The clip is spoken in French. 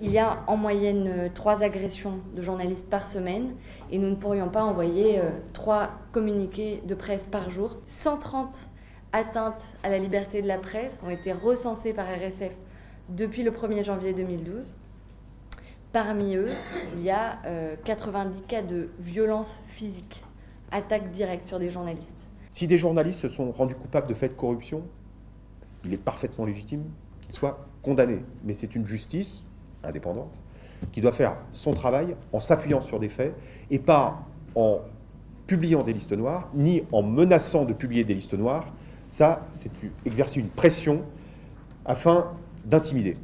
Il y a en moyenne euh, trois agressions de journalistes par semaine et nous ne pourrions pas envoyer euh, trois communiqués de presse par jour. 130 atteintes à la liberté de la presse ont été recensées par RSF depuis le 1er janvier 2012. Parmi eux, il y a 90 cas de violence physique, attaques directes sur des journalistes. Si des journalistes se sont rendus coupables de faits de corruption, il est parfaitement légitime qu'ils soient condamnés. Mais c'est une justice indépendante qui doit faire son travail en s'appuyant sur des faits et pas en publiant des listes noires, ni en menaçant de publier des listes noires. Ça, c'est exercer une pression afin d'intimider.